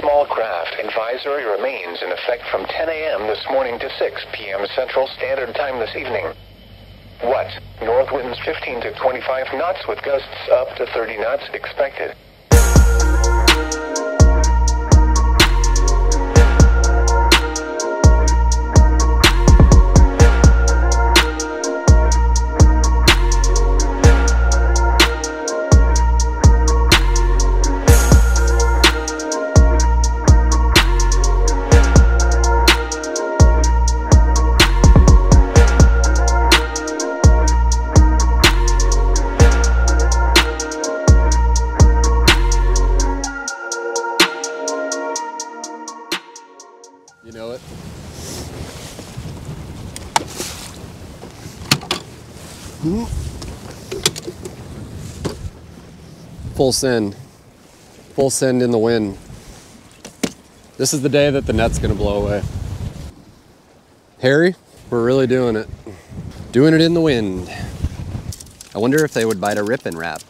small craft. Advisory remains in effect from 10 a.m. this morning to 6 p.m. Central Standard Time this evening. What? North winds 15 to 25 knots with gusts up to 30 knots expected. Full send. Full send in the wind. This is the day that the net's gonna blow away. Harry, we're really doing it. Doing it in the wind. I wonder if they would bite a Rippin Rap.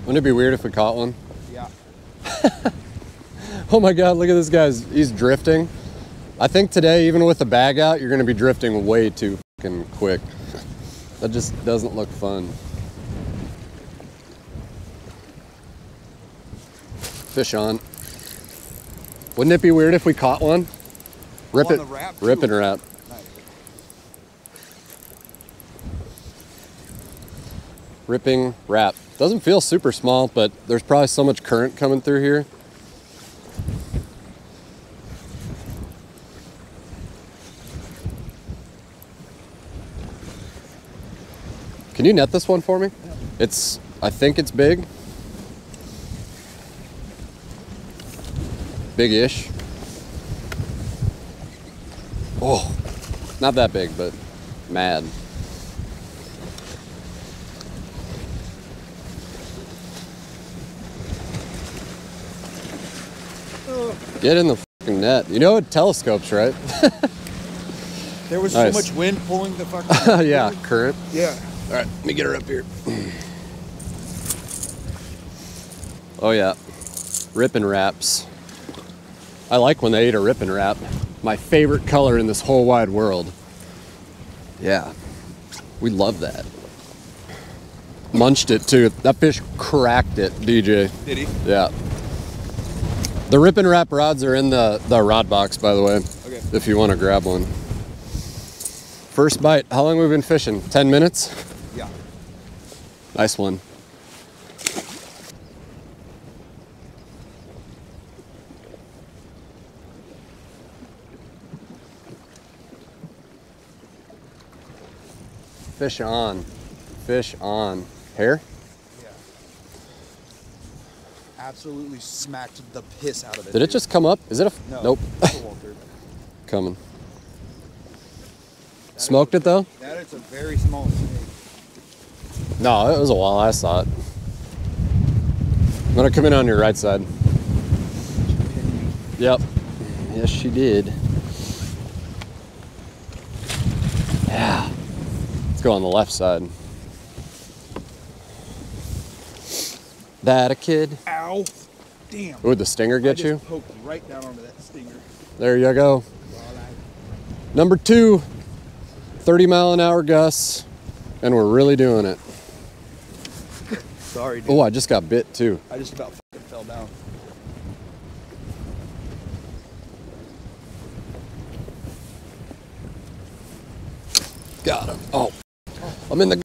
Wouldn't it be weird if we caught one? Yeah. Oh my god, look at this guy's he's drifting. I think today, even with the bag out, you're gonna be drifting way too fucking quick. That just doesn't look fun. Fish on. Wouldn't it be weird if we caught one? Rip On it, wrap, rip too. and wrap. Nice. Rippin Rap. Doesn't feel super small, but there's probably so much current coming through here. Can you net this one for me? It's, I think it's big. Big-ish. Oh, not that big, but mad. Get in the fucking net. You know it telescopes, right? There was Nice. so much wind pulling the fucking. yeah, current. Yeah. All right, let me get her up here. Oh yeah, Rippin Raps. I like when they eat a Rippin Rap. My favorite color in this whole wide world. Yeah, we love that. Munched it too. That fish cracked it, DJ. Did he? Yeah. The Rippin Rap rods are in the, the rod box, by the way, Okay. if you want to grab one. First bite. How long we been fishing? 10 minutes? Nice one. Fish on. Fish on. Hair? Yeah. Absolutely smacked the piss out of it. Did it dude. just come up? Is it a? No. Nope. it's a Walter. Coming. Smoked it though? That is a very small snake. No, it was a while I saw it. I'm gonna come in on your right side. Yep. Yes, she did. Yeah. Let's go on the left side. That a kid? Ow. Damn. Would the stinger I get just you? Poked right down onto that stinger. There you go. Number two, 30 mile an hour gusts, and we're really doing it. Sorry, dude. Oh, I just got bit too. I just about fucking fell down. Got him. Oh, I'm in the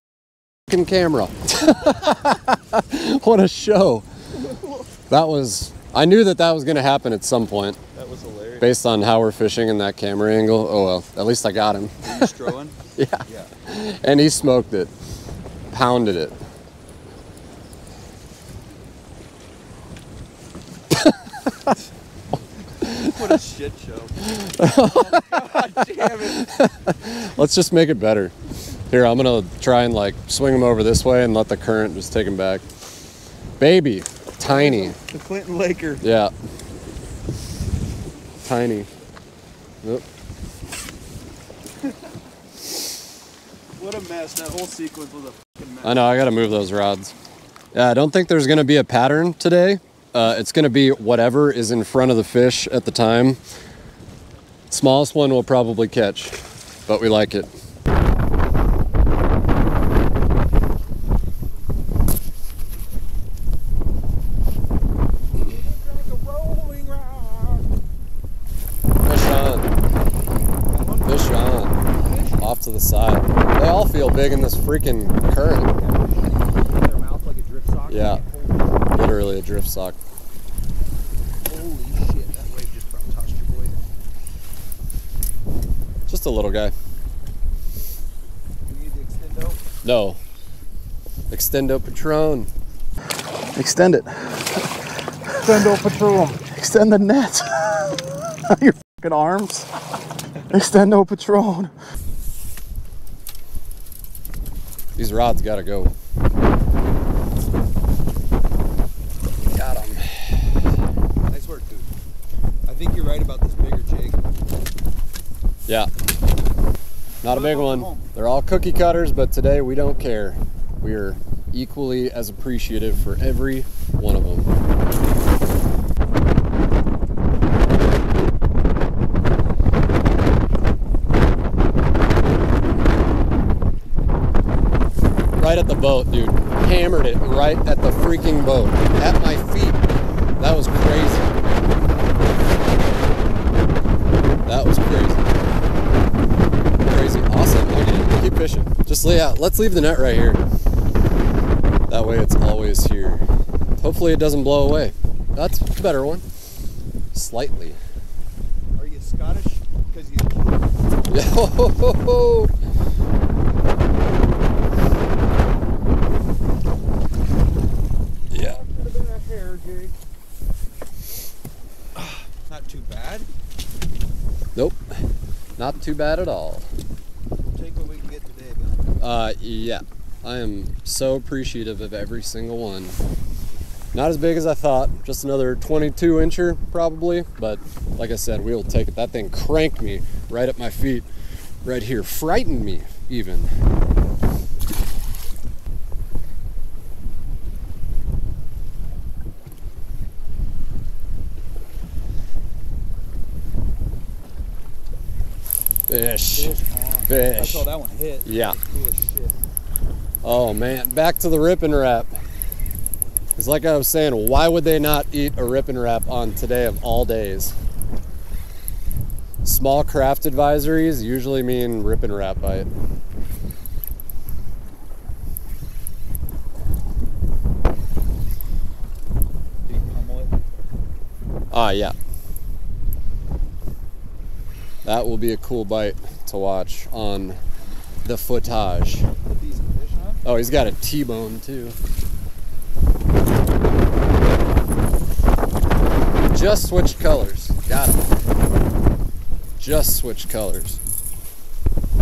camera. what a show. That was, I knew that that was going to happen at some point That was hilarious. based on how we're fishing in that camera angle. Oh well, at least I got him. Are you strolling? Yeah. yeah. And he smoked it, pounded it. What a shit show. God damn it. Let's just make it better. Here, I'm gonna try and like swing him over this way and let the current just take him back. Baby, tiny. The Clinton Laker. Yeah. Tiny. Yep. What a mess. That whole sequence was a fucking mess. I know, I gotta move those rods. Yeah, I don't think there's gonna be a pattern today. Uh, it's gonna be whatever is in front of the fish at the time. Smallest one will probably catch, but we like it. Fish on. Fish on. Off to the side. They all feel big in this freaking current. Their mouth like a drip sock. Yeah. Literally a drift sock. Holy shit, that wave just about touched your boy. Just a little guy. You need the extendo? No. Extendo Patron. Extend it. Extendo Patrol. Extend the net. Your fucking arms. Extendo Patron. These rods gotta go. Got him. Nice work, dude. I think you're right about this bigger jig. Yeah. Not a big one. They're all cookie cutters, but today we don't care. We are equally as appreciative for every one of them. Right at the boat, dude. Hammered it right at the freaking boat. At my feet. That was crazy. That was crazy. Crazy. Awesome. Okay, keep fishing. Just lay out. Let's leave the net right here. That way it's always here. Hopefully it doesn't blow away. That's a better one. Slightly. Are you Scottish? Because you. Yo! Yeah. Could have been a hair jig. Not too bad. Nope. Not too bad at all. We'll take what we can get today, man. Uh, yeah. I am so appreciative of every single one. Not as big as I thought, just another 22 incher probably, but like I said, we'll take it. That thing cranked me right at my feet, right here, frightened me even. Fish. Fish on. I Fish. saw that one hit. Yeah. Cool shit. Oh man, back to the Rippin Rap. It's like I was saying, why would they not eat a Rippin Rap on today of all days? Small craft advisories usually mean Rippin Rap bite. Ah, yeah. That will be a cool bite to watch on the footage. Put decent fish on? Oh, he's got a T-bone too. Just switched colors. Got it. Just switched colors.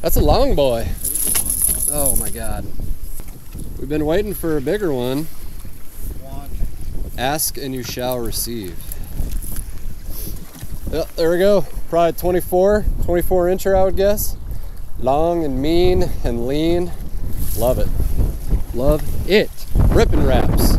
That's a long boy. Oh my god. We've been waiting for a bigger. One. Ask and you shall receive. Yep, there we go. Probably 24, 24 incher, I would guess. Long and mean and lean. Love it. Love it. Rippin Raps.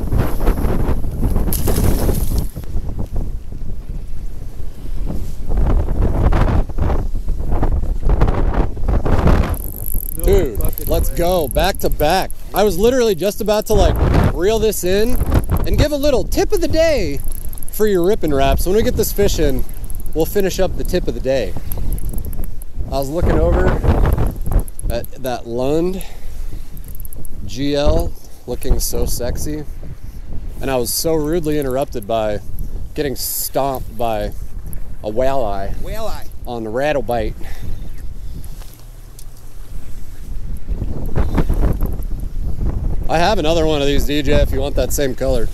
Dude, let's go back to back. I was literally just about to like reel this in and give a little tip of the day for your Rippin Raps. When we get this fish in, we'll finish up the tip of the day. I was looking over at that Lund GL looking so sexy, and I was so rudely interrupted by getting stomped by a walleye Well, I. on the rattlebait. I have another one of these, DJ, if you want that same color.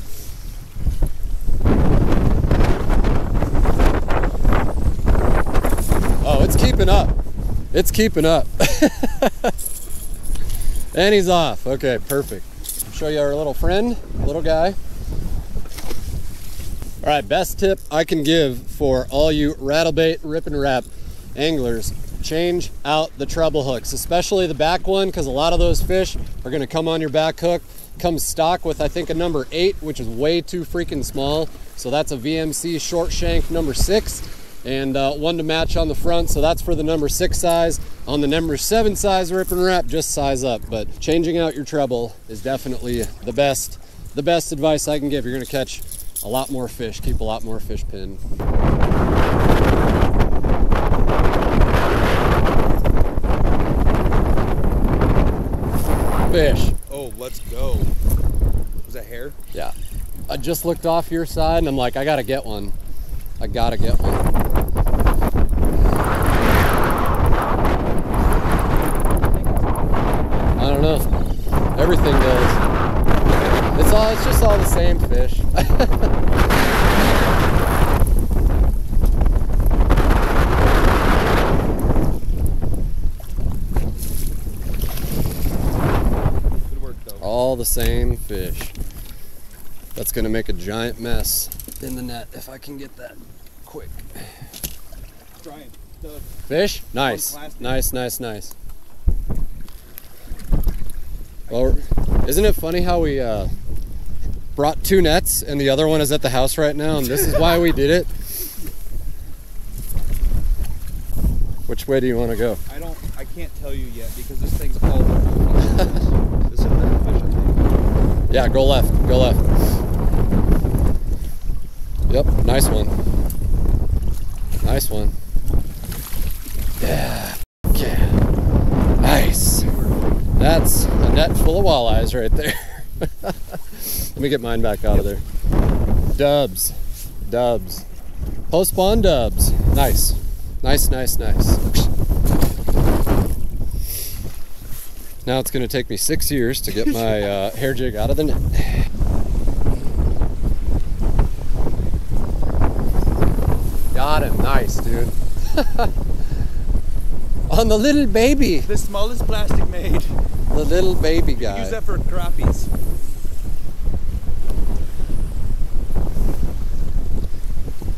Oh, it's keeping up. It's keeping up. and he's off. Okay, perfect. Show you our little friend, little guy. All right, best tip I can give for all you rattlebait Rippin Rap anglers change out the treble hooks, especially the back one, because a lot of those fish are gonna come on your back hook. Comes stock with, I think, a number eight, which is way too freaking small. So that's a VMC short shank number six and uh, one to match on the front. So that's for the number six size. On the number seven size Rippin Rap, just size up. But changing out your treble is definitely the best, the best advice I can give. You're gonna catch a lot more fish, keep a lot more fish pinned. Fish. Oh, let's go. Was that hair? Yeah. I just looked off your side and I'm like, I gotta get one. I gotta get one. I don't know. Everything does. It's all it's just all the same fish. Good work though. all the same fish. That's gonna make a giant mess in the net if I can get that quick. The Fish? Nice. Nice, nice, nice. Well, isn't it funny how we uh, brought two nets and the other one is at the house right now and this is why we did it? Which way do you want to go? I don't. I can't tell you yet because this thing's all over. this is a better fish, I think. Yeah, go left. Go left. Yep, nice one. Nice one. Yeah. Yeah. Nice. That's a net full of walleyes right there. Let me get mine back out of there. Dubs. Dubs. Post spawn dubs. Nice. Nice, nice, nice. Now it's going to take me six years to get my uh, hair jig out of the net. Got him. Nice, dude. On the little baby. The smallest plastic made. The little baby guy. Use that for crappies.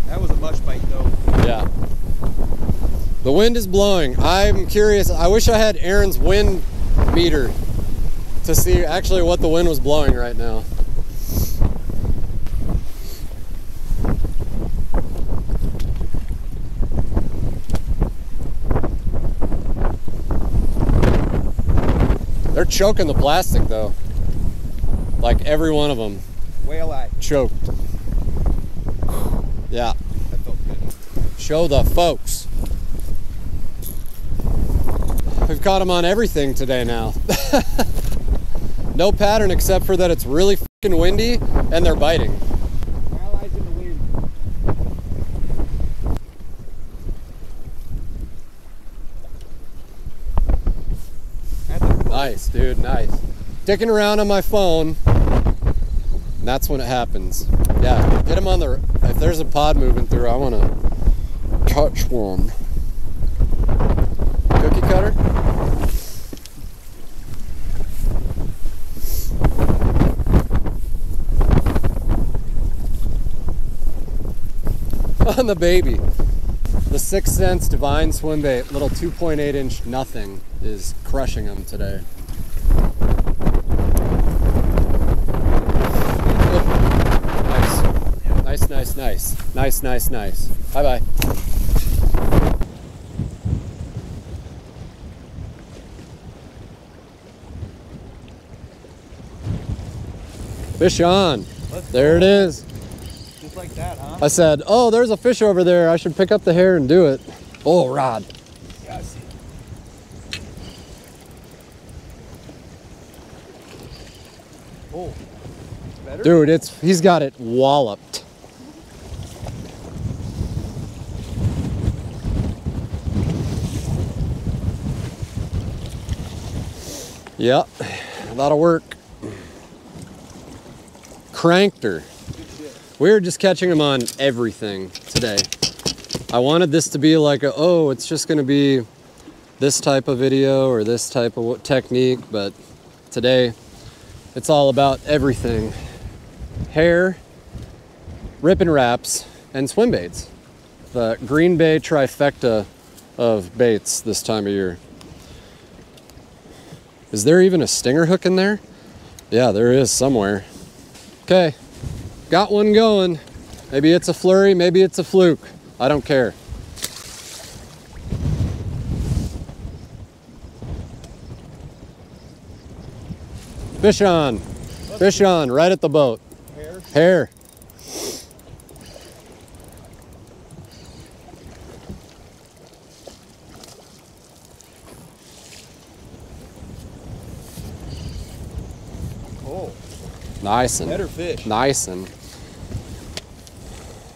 That was a mush bite though. Yeah. The wind is blowing. I'm curious. I wish I had Aaron's wind meter to see actually what the wind was blowing right now. They're choking the plastic though. Like every one of them Whale eye. choked. Yeah. That felt good. Show the folks. We've caught them on everything today now. no pattern except for that it's really fucking windy and they're biting. Whale eyes in the wind. At the Nice, dude, nice. Dicking around on my phone, and that's when it happens. Yeah, get them on the. If there's a pod moving through, I want to touch one. Cookie cutter? on the baby. The Six Sense Divine Swim Bait, little 2.8 inch nothing, is crushing them today. Nice, nice, nice, nice, nice, nice, nice. Bye bye. Fish on. There it is. Just like that, huh? I said, "Oh, there's a fish over there. I should pick up the hair and do it." Oh, rod. Yeah, I see. Oh, it's better. Dude, it's he's got it walloped. Yep, a lot of work. Cranked her. We were just catching them on everything today. I wanted this to be like a, oh, it's just gonna be this type of video or this type of technique, but today it's all about everything hair, Rippin Raps, and swim baits. The Green Bay trifecta of baits this time of year. Is there even a stinger hook in there? Yeah, there is somewhere. Okay, got one going. Maybe it's a flurry, maybe it's a fluke. I don't care. Fish on. Fish on, right at the boat. Hair. Oh, Nice and better fish. nice and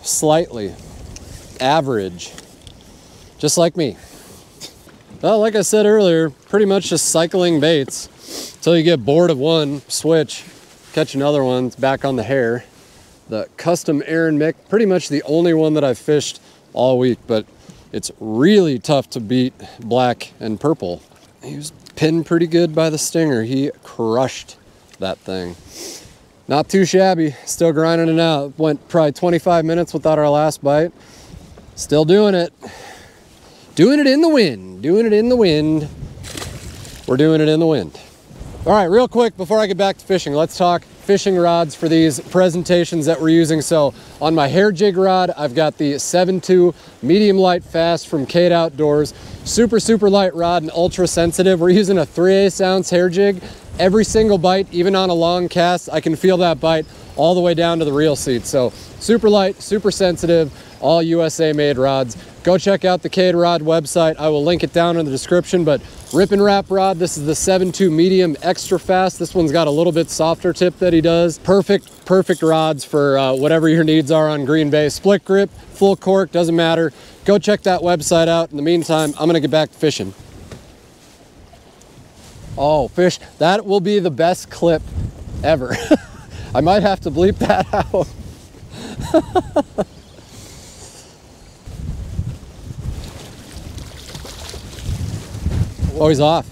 slightly average. Just like me. Well, like I said earlier, pretty much just cycling baits until you get bored of one, switch, catch another one, back on the hair. The custom Aaron Mick, pretty much the only one that I've fished all week, but it's really tough to beat black and purple. He was pinned pretty good by the stinger. He crushed that thing. Not too shabby, still grinding it out. Went probably 25 minutes without our last bite. Still doing it. Doing it in the wind, doing it in the wind. We're doing it in the wind. All right, real quick before I get back to fishing, let's talk fishing rods for these presentations that we're using. So on my hair jig rod, I've got the 7.2 medium light fast from KADE Outdoors. Super, super light rod and ultra sensitive. We're using a 3 8 ounce hair jig. Every single bite, even on a long cast, I can feel that bite all the way down to the reel seat. So super light, super sensitive, all USA made rods. Go check out the KADE Rod website. I will link it down in the description, but rip and wrap rod. This is the 7.2 medium extra fast. This one's got a little bit softer tip that he does. Perfect, perfect rods for uh, whatever your needs are on Green Bay. Split grip, full cork, doesn't matter. Go check that website out. In the meantime, I'm gonna get back to fishing. Oh, fish. That will be the best clip ever. I might have to bleep that out. oh, he's off.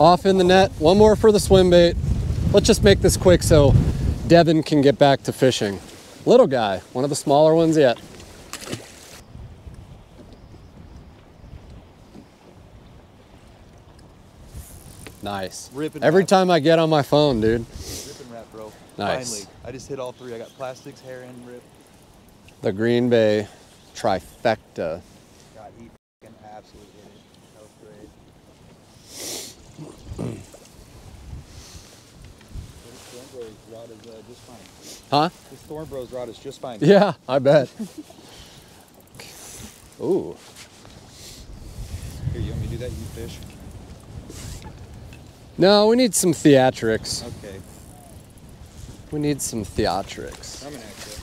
Off in the net. One more for the swim bait. Let's just make this quick so Devin can get back to fishing. Little guy, one of the smaller ones yet. Nice. Rip and Every wrap. time I get on my phone, dude. Rippin Rap, bro. Nice. Finally, I just hit all three. I got plastics, hair, and rip. The Green Bay trifecta. God, he absolutely hit it. That was great. This Thornbro's rod is uh, just fine. Huh? This Thornbro's rod is just fine. Yeah, I bet. Ooh. Here, you want me to do that? You fish. No, we need some theatrics. Okay. We need some theatrics. I'm gonna actually.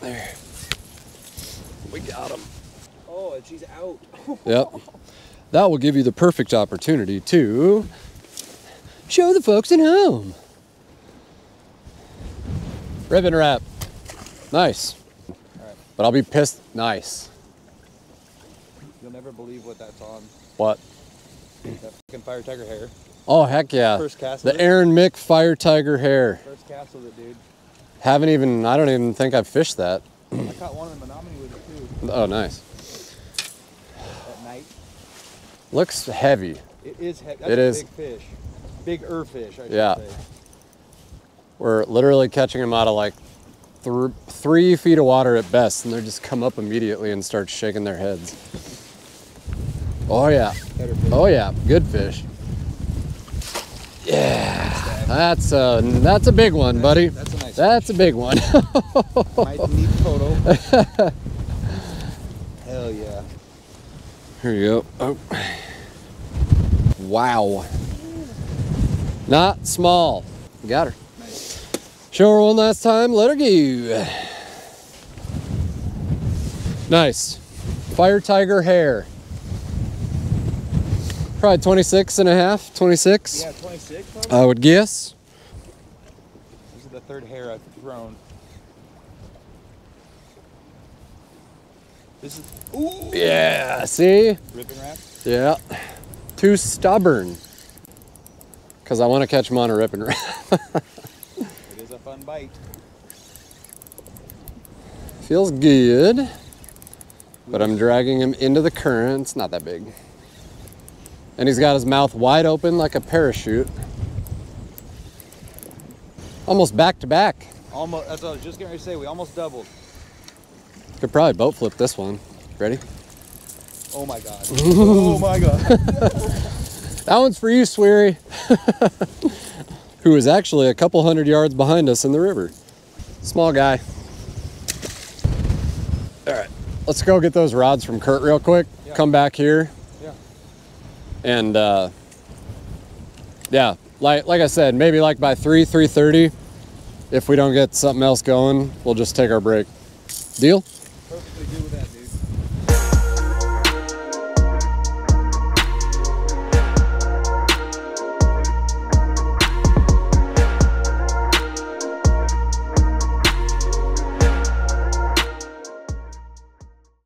There. We got him. Oh, and she's out. Yep. That will give you the perfect opportunity to show the folks at home. Rippin Rap. Nice. But I'll be pissed. Nice. You'll never believe what that's on. What? That fucking fire tiger hair. Oh, heck yeah. First cast The? Aaron Mick Fire Tiger hair. First cast with it, dude. Haven't even, I don't even think I've fished that. I caught one in Menominee with it too Oh, nice. at night. Looks heavy. It is. He- that's It a is. big fish. Big er fish. I should Yeah. say. We're literally catching them out of like th- three feet of water at best, and they just come up immediately and start shaking their heads. Oh yeah, oh yeah, good fish. Yeah, that's a that's a big one, buddy. That's a nice. That's a big one. Might need photo. Hell yeah. Here you go. Oh. Wow. Not small. Got her. Show her one last time. Let her go. Nice. Fire tiger hair. Probably 26 and a half, 26, Yeah, 26 probably. I would guess. this is the third hair I've thrown. This is. Ooh. Yeah, see? Rippin Rap. Yeah. Too stubborn. Because I want to catch them on a Rippin Rap. It is a fun bite. Feels good. But I'm dragging him into the current. It's not that big. And he's got his mouth wide open like a parachute. Almost back to back. Almost. That's what I was just getting ready to say. We almost doubled. Could probably boat flip this one. Ready? Oh my god. oh my god. That one's for you, Sweary. Who is actually a couple hundred yards behind us in the river. Small guy. All right, let's go get those rods from Kurt real quick. Yeah. Come back here. Yeah. And uh, yeah, like like I said, maybe like by three, three thirty, if we don't get something else going, we'll just take our break. Deal?